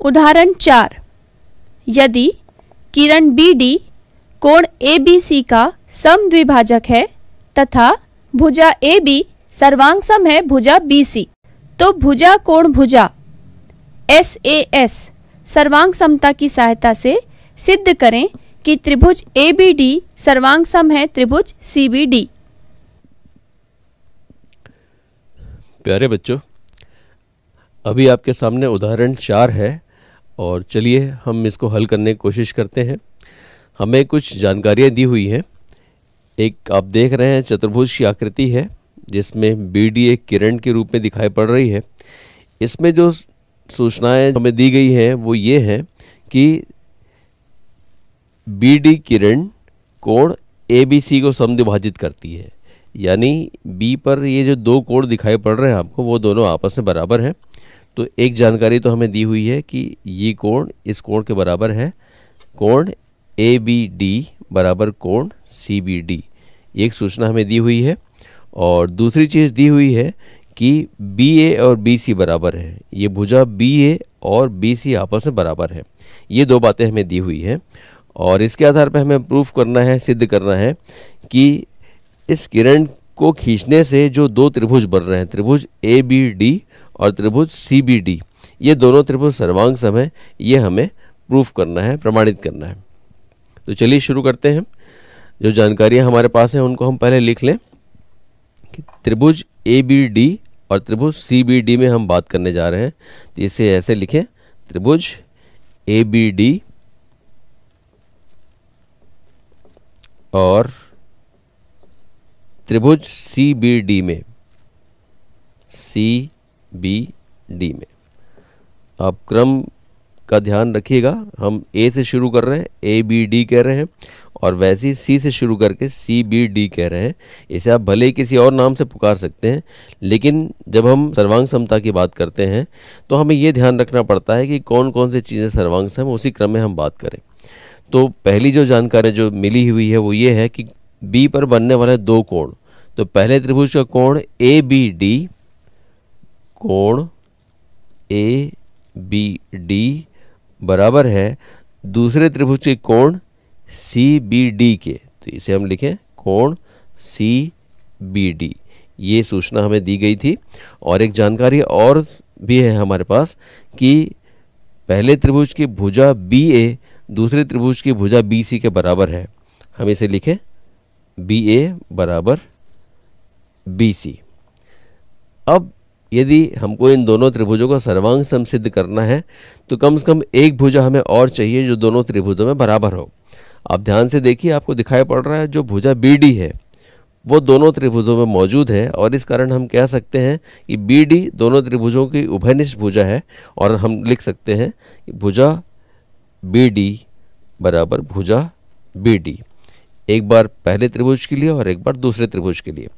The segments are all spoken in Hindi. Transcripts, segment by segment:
उदाहरण चार। यदि किरण बी डी कोण ए बी सी का सम द्विभाजक है तथा भुजा ए बी सर्वांग सम है भुजा बी सी तो भुजा कोण भुजा एस ए एस सर्वांग समता की सहायता से सिद्ध करें कि त्रिभुज ए बी डी सर्वांग सम है त्रिभुज सी बी डी प्यारे बच्चों, अभी आपके सामने उदाहरण चार है। और चलिए हम इसको हल करने की कोशिश करते हैं। हमें कुछ जानकारियाँ दी हुई हैं। एक आप देख रहे हैं, चतुर्भुज की आकृति है, जिसमें बी डी एक किरण के रूप में दिखाई पड़ रही है। इसमें जो सूचनाएँ हमें दी गई हैं, वो ये हैं कि बी डी किरण कोण ए बी सी को समद्विभाजित करती है। यानी बी पर ये जो दो कोण दिखाई पड़ रहे हैं आपको, वो दोनों आपस में बराबर हैं। तो एक जानकारी तो हमें दी हुई है कि ये कोण इस कोण के बराबर है। कोण ए बी डी बराबर कोण सी बी डी एक सूचना हमें दी हुई है। और दूसरी चीज़ दी हुई है कि बी ए और बी सी बराबर है। ये भुजा बी ए और बी सी आपस में बराबर है। ये दो बातें हमें दी हुई हैं। और इसके आधार पर हमें प्रूफ करना है, सिद्ध करना है कि इस किरण को खींचने से जो दो त्रिभुज बन रहे हैं, त्रिभुज ए बी डी और त्रिभुज डी ये दोनों त्रिभुज सर्वांग सम है, ये हमें प्रूफ करना है, प्रमाणित करना है। तो चलिए शुरू करते हैं। जो जानकारियाँ हमारे पास हैं, उनको हम पहले लिख लें। कि त्रिभुज ए बी डी और त्रिभुज सी बी डी में हम बात करने जा रहे हैं तो इसे ऐसे लिखें। त्रिभुज ए बी डी और त्रिभुज सी बी डी में सी बी, डी में। आप क्रम का ध्यान रखिएगा। हम ए से शुरू कर रहे हैं ए बी डी कह रहे हैं और वैसे ही सी से शुरू करके सी बी डी कह रहे हैं। इसे आप भले ही किसी और नाम से पुकार सकते हैं, लेकिन जब हम सर्वांग समता की बात करते हैं तो हमें ये ध्यान रखना पड़ता है कि कौन कौन सी चीज़ें सर्वांग सम, उसी क्रम में हम बात करें। तो पहली जो जानकारी जो मिली हुई है, वो ये है कि बी पर बनने वाले दो कोण। तो पहले त्रिभुज का कोण ए बी डी कोण ए बी डी बराबर है दूसरे त्रिभुज के कोण सी बी डी के। तो इसे हम लिखें कोण सी बी डी ये सूचना हमें दी गई थी और एक जानकारी और भी है हमारे पास कि पहले त्रिभुज की भुजा बी ए दूसरे त्रिभुज की भुजा बी सी के बराबर है। हम इसे लिखें बी ए बराबर बी सी अब यदि हमको इन दोनों त्रिभुजों का सर्वांग सम सिद्ध करना है तो कम से कम एक भुजा हमें और चाहिए जो दोनों त्रिभुजों में बराबर हो। आप ध्यान से देखिए, आपको दिखाई पड़ रहा है जो भुजा बी डी है, वो दोनों त्रिभुजों में मौजूद है और इस कारण हम कह सकते हैं कि बी डी दोनों त्रिभुजों की उभयनिष्ठ भुजा है और हम लिख सकते हैं कि भुजा बी डी बराबर भुजा बी डी एक बार पहले त्रिभुज के लिए और एक बार दूसरे त्रिभुज के लिए।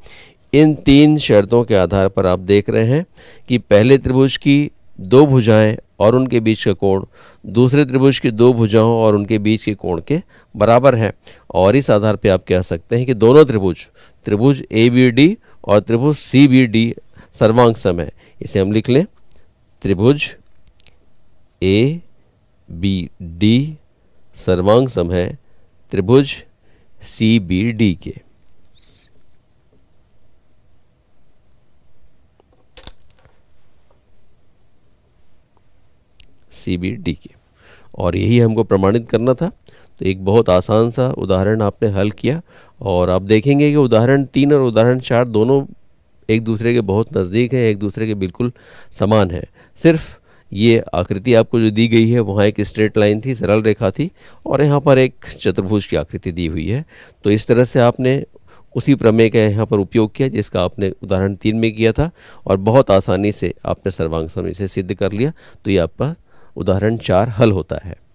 इन तीन शर्तों के आधार पर आप देख रहे हैं कि पहले त्रिभुज की दो भुजाएँ और उनके बीच का कोण, दूसरे त्रिभुज की दो भुजाओं और उनके बीच के कोण के बराबर है। और इस आधार पर आप कह सकते हैं कि दोनों त्रिभुज त्रिभुज ए बी डी और त्रिभुज सी बी डी सर्वांग सम है। इसे हम लिख लें। त्रिभुज ए बी डी सर्वांग सम है त्रिभुज सी बी डी के। सी बी डी के और यही हमको प्रमाणित करना था। तो एक बहुत आसान सा उदाहरण आपने हल किया और आप देखेंगे कि उदाहरण तीन और उदाहरण चार दोनों एक दूसरे के बहुत नज़दीक हैं, एक दूसरे के बिल्कुल समान है। सिर्फ़ ये आकृति आपको जो दी गई है, वहाँ एक स्ट्रेट लाइन थी, सरल रेखा थी और यहाँ पर एक चतुर्भुज की आकृति दी हुई है। तो इस तरह से आपने उसी प्रमेय का यहाँ पर उपयोग किया जिसका आपने उदाहरण तीन में किया था और बहुत आसानी से आपने सर्वांग समय से सिद्ध कर लिया। तो ये आपका उदाहरण चार हल होता है।